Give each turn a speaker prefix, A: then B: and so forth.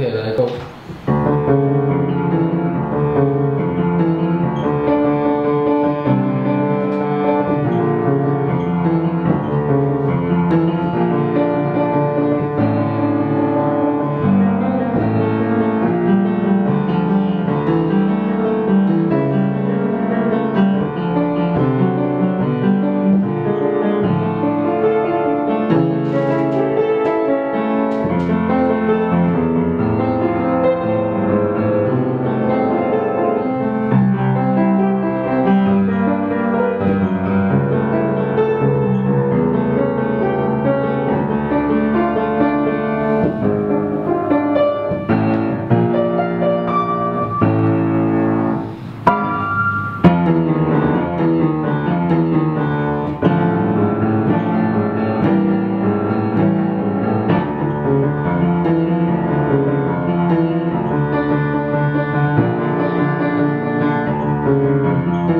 A: 对谢大 know.